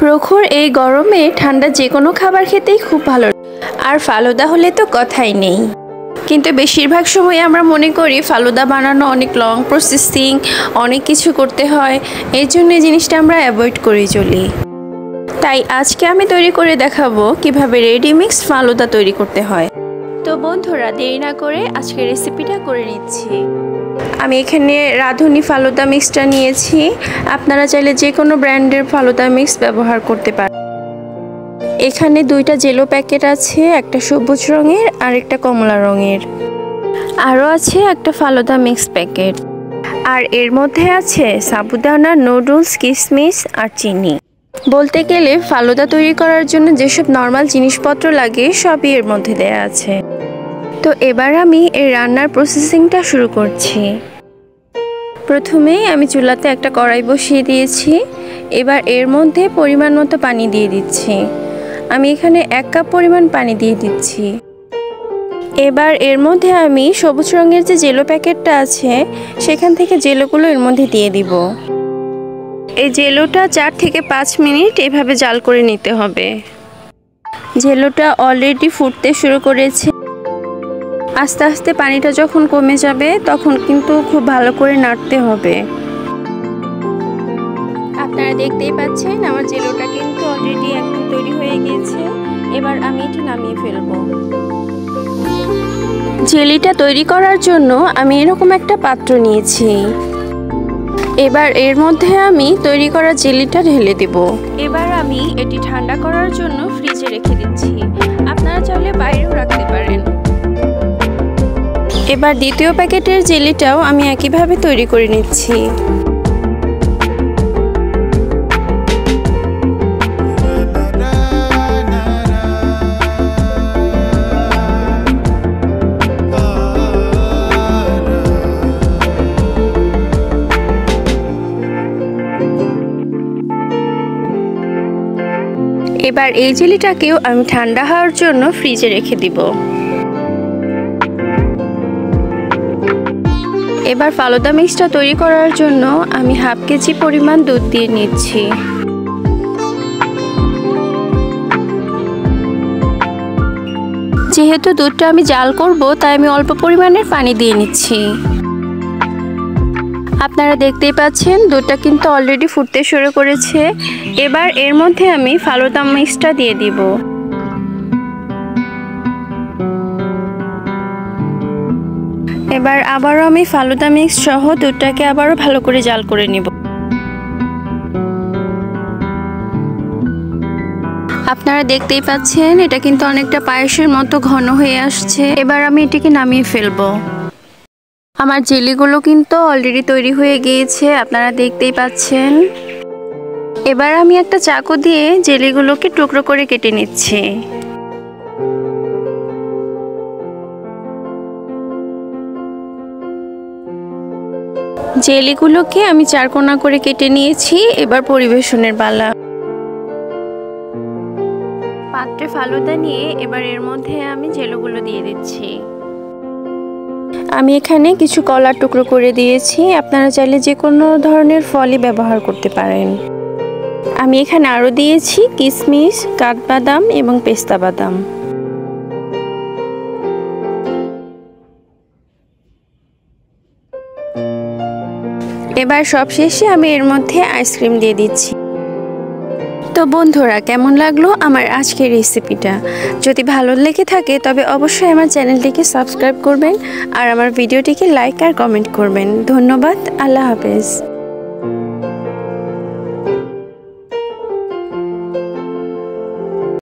প্রখর এই গরমে ঠান্ডা যে কোনো খাবার খেতেই খুব ভালো। আর ফালুদা হলে তো কথাই নেই। কিন্তু বেশিরভাগ সময় আমরা মনে করি ফালুদা বানানো অনেক লং প্রসেসিং অনেক কিছু করতে হয়। এই জন্য জিনিসটা আমরা অ্যাভয়েড করে চলি। তাই আজকে আমি তৈরি করে দেখাবো কীভাবে রেডিমিক্স ফালুদা তৈরি করতে হয়। তো বন্ধুরা, দেরি না করে আজকে রেসিপিটা করে নিচ্ছি। আমি এখানে রাঁধুনি ফালুদা মিক্সটা নিয়েছি। আপনারা চাইলে যে কোনো ব্র্যান্ডের ফালুদা মিক্স ব্যবহার করতে পারেন। এখানে দুইটা জেলো প্যাকেট আছে, একটা সবুজ রঙের আর একটা কমলা রঙের। আরও আছে একটা ফালুদা মিক্স প্যাকেট। আর এর মধ্যে আছে সাবুদানা, নুডলস কিশমিশ আর চিনি। বলতে গেলে ফালুদা তৈরি করার জন্য যেসব নর্মাল জিনিসপত্র লাগে, সবই এর মধ্যে দেয়া আছে। তো এবার আমি এই রান্নার প্রসেসিংটা শুরু করছি। প্রথমেই আমি চুলাতে একটা কড়াই বসিয়ে দিয়েছি। এবার এর মধ্যে পরিমাণ মতো পানি দিয়ে দিচ্ছি। আমি এখানে এক কাপ পরিমাণ পানি দিয়ে দিচ্ছি। এবার এর মধ্যে আমি সবুজ রঙের যে জেলো প্যাকেটটা আছে, সেখান থেকে জেলোগুলো এর মধ্যে দিয়ে দিব। এই জেলোটা চার থেকে পাঁচ মিনিট এভাবে জাল করে নিতে হবে। জেলোটা অলরেডি ফুটতে শুরু করেছে। আস্তে আস্তে পানিটা যখন কমে যাবে, তখন কিন্তু খুব ভালো করে নাড়তে হবে। আপনারা দেখতেই পাচ্ছেন, আমার জেলোটা কিন্তু অলরেডি একদম তৈরি হয়ে গিয়েছে। এবার আমি এটি নামিয়ে ফেলব। জেলিটা তৈরি করার জন্য আমি এরকম একটা পাত্র নিয়েছি। এবার এর মধ্যে আমি তৈরি করা জেলিটা ঢেলে দেব। এবার আমি এটি ঠান্ডা করার জন্য ফ্রিজে রেখে দিচ্ছি। আপনারা চাইলে বাইরেও রাখতে পারেন। এবার দ্বিতীয় প্যাকেটের জেলিটাও আমি একইভাবে তৈরি করে নিচ্ছি। এবার এই জেলিটাকেও আমি ঠান্ডা হওয়ার জন্য ফ্রিজে রেখে দিব। এবার ফালুদা মিক্সটা তৈরি করার জন্য আমি হাফ কেজি পরিমাণ দুধ দিয়ে নিচ্ছি। যেহেতু দুধটা আমি জাল করব, তাই আমি অল্প পরিমাণের পানি দিয়ে নিচ্ছি। আপনারা দেখতেই পাচ্ছেন, দুধটা কিন্তু অলরেডি ফুটতে শুরু করেছে। এবার এর মধ্যে আমি ফালুদা মিক্সটা দিয়ে দিব। এবার আবারও আমি ফালুদা মিক্স সহ দুধটাকে আবারও ভালো করে জাল করে নিব। আপনারা দেখতেই পাচ্ছেন, এটা কিন্তু অনেকটা পায়েসের মতো ঘন হয়ে আসছে। এবার আমি এটিকে নামিয়ে ফেলব। আমার জেলিগুলো কিন্তু অলরেডি তৈরি হয়ে গিয়েছে, আপনারা দেখতেই পাচ্ছেন। এবার আমি একটা চাকু দিয়ে জেলিগুলোকে টুকরো করে কেটে নিচ্ছি। জেলিগুলোকে আমি চারকোনা করে কেটে নিয়েছি, এবার পরিবেশনের পালা। পাত্রে ফালুদা নিয়ে এবার এর মধ্যে আমি জেলোগুলো দিয়ে দিচ্ছি। আমি এখানে কিছু কলার টুকরো করে দিয়েছি, আপনারা চাইলে যে কোনো ধরনের ফলই ব্যবহার করতে পারেন। আমি এখানে আরও দিয়েছি কিশমিশ কাঠবাদাম এবং পেস্তা বাদাম। এবার সব শেষে আমি এর মধ্যে আইসক্রিম দিয়ে দিচ্ছি। তো বন্ধুরা, কেমন লাগল আমার আজকের রেসিপিটা? যদি ভালো লেগে থাকে, তবে অবশ্যই আমার চ্যানেলটিকে সাবস্ক্রাইব করবেন আর আমার ভিডিওটিকে লাইক আর কমেন্ট করবেন। ধন্যবাদ, আল্লাহ হাফেজ।